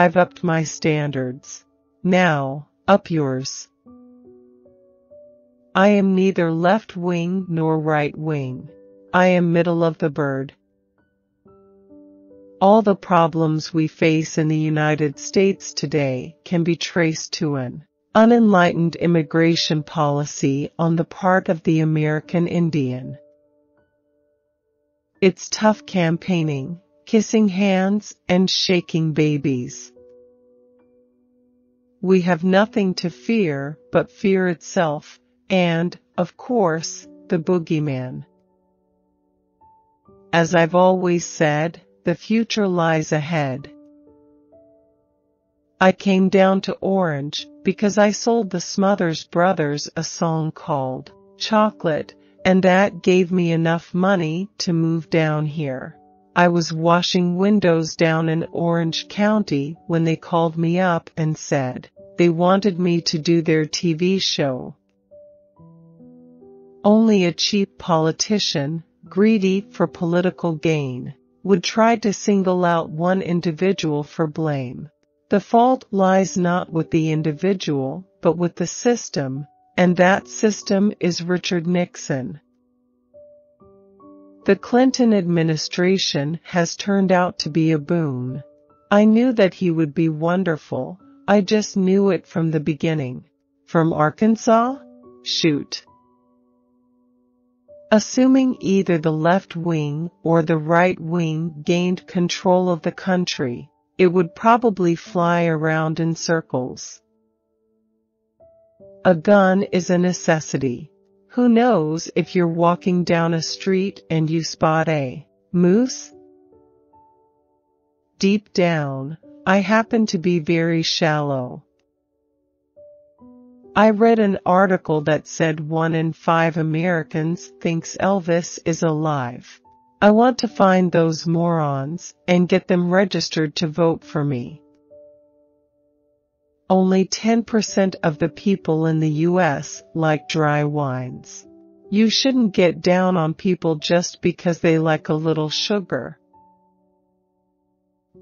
I've upped my standards. Now, up yours. I am neither left wing nor right wing. I am middle of the bird. All the problems we face in the United States today can be traced to an unenlightened immigration policy on the part of the American Indian. It's tough campaigning, kissing hands, and shaking babies. We have nothing to fear but fear itself, and, of course, the boogeyman. As I've always said, the future lies ahead. I came down to Orange because I sold the Smothers Brothers a song called Chocolate, and that gave me enough money to move down here. I was washing windows down in Orange County when they called me up and said they wanted me to do their TV show. Only a cheap politician, greedy for political gain, would try to single out one individual for blame. The fault lies not with the individual, but with the system, and that system is Richard Nixon. The Clinton administration has turned out to be a boon. I knew that he would be wonderful, I just knew it from the beginning. From Arkansas? Shoot. Assuming either the left wing or the right wing gained control of the country, it would probably fly around in circles. A gun is a necessity. Who knows if you're walking down a street and you spot a moose? Deep down, I happen to be very shallow. I read an article that said one in five Americans thinks Elvis is alive. I want to find those morons and get them registered to vote for me. Only 10% of the people in the US like dry wines. You shouldn't get down on people just because they like a little sugar.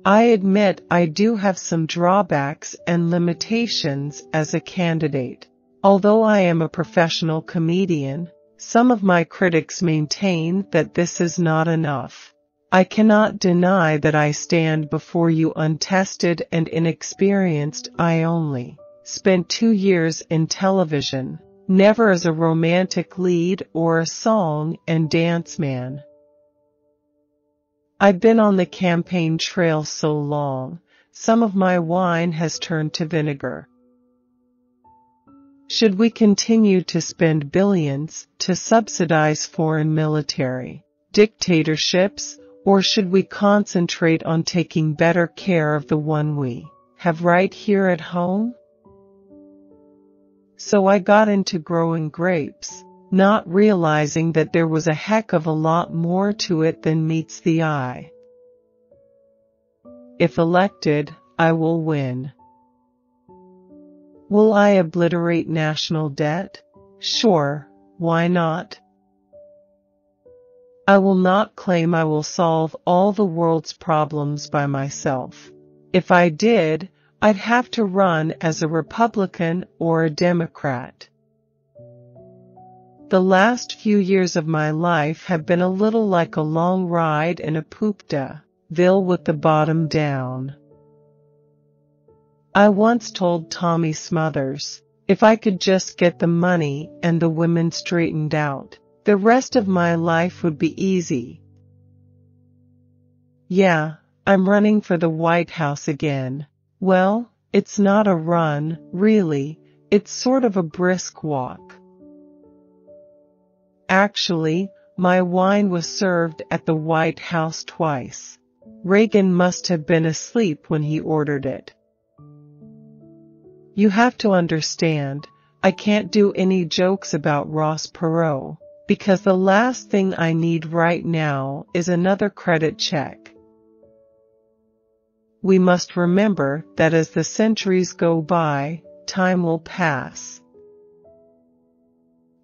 I admit I do have some drawbacks and limitations as a candidate. Although I am a professional comedian, some of my critics maintain that this is not enough. I cannot deny that I stand before you untested and inexperienced. I only spent two years in television, never as a romantic lead or a song and dance man. I've been on the campaign trail so long, some of my wine has turned to vinegar. Should we continue to spend billions to subsidize foreign military dictatorships, or should we concentrate on taking better care of the one we have right here at home? So I got into growing grapes not realizing that there was a heck of a lot more to it than meets the eye. If elected, I will win. Will I obliterate national debt? Sure, why not? I will not claim I will solve all the world's problems by myself. If I did, I'd have to run as a Republican or a Democrat. The last few years of my life have been a little like a long ride in a poupda, ville with the bottom down. I once told Tommy Smothers, if I could just get the money and the women straightened out, the rest of my life would be easy. Yeah, I'm running for the White House again. Well, it's not a run, really, it's sort of a brisk walk. Actually, my wine was served at the White House twice. Reagan must have been asleep when he ordered it. You have to understand, I can't do any jokes about Ross Perot, because the last thing I need right now is another credit check. We must remember that as the centuries go by, time will pass.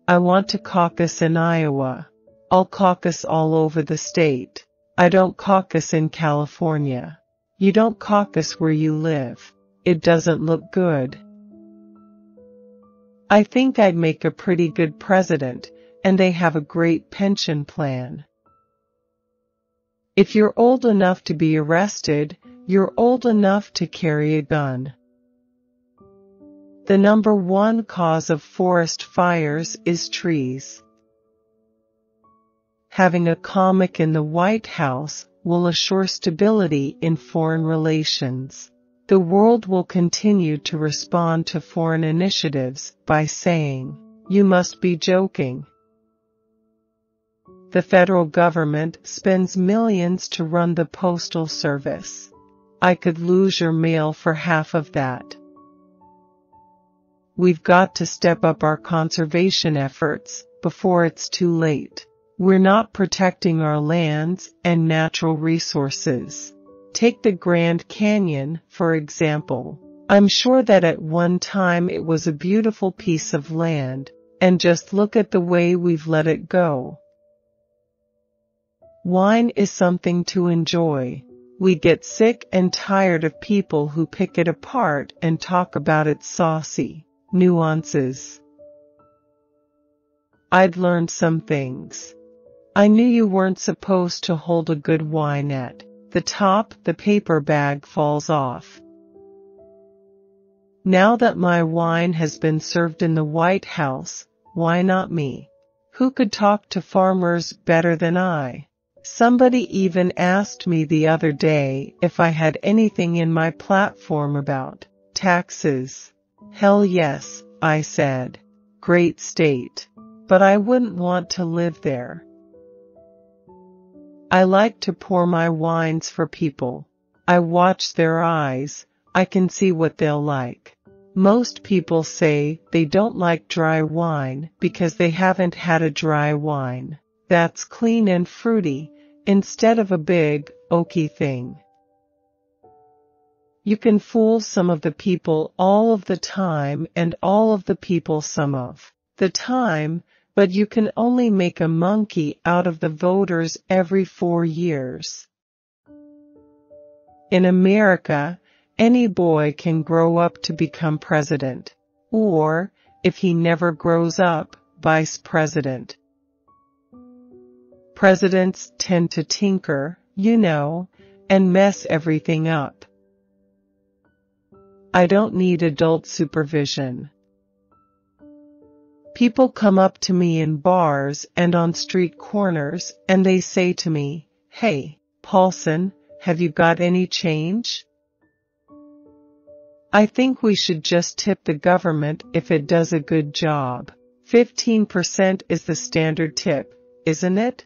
I want to caucus in Iowa. I'll caucus all over the state. I don't caucus in California. You don't caucus where you live. It doesn't look good. I think I'd make a pretty good president, and they have a great pension plan. If you're old enough to be arrested, you're old enough to carry a gun. The number one cause of forest fires is trees. Having a comic in the White House will assure stability in foreign relations. The world will continue to respond to foreign initiatives by saying, you must be joking. The federal government spends millions to run the postal service. I could lose your mail for half of that. We've got to step up our conservation efforts before it's too late. We're not protecting our lands and natural resources. Take the Grand Canyon, for example. I'm sure that at one time it was a beautiful piece of land, and just look at the way we've let it go. Wine is something to enjoy. We get sick and tired of people who pick it apart and talk about its saucy nuances. I'd learned some things. I knew you weren't supposed to hold a good wine at the top, the paper bag falls off. Now that my wine has been served in the White House, why not me? Who could talk to farmers better than I? Somebody even asked me the other day if I had anything in my platform about taxes. Hell yes, I said. Great state. But I wouldn't want to live there. I like to pour my wines for people. I watch their eyes. I can see what they'll like. Most people say they don't like dry wine because they haven't had a dry wine. That's clean and fruity, instead of a big, oaky thing. You can fool some of the people all of the time and all of the people some of the time, but you can only make a monkey out of the voters every four years. In America, any boy can grow up to become president, or, if he never grows up, vice president. Presidents tend to tinker, you know, and mess everything up. I don't need adult supervision. People come up to me in bars and on street corners and they say to me, Hey, Paulsen, have you got any change? I think we should just tip the government if it does a good job. 15% is the standard tip, isn't it?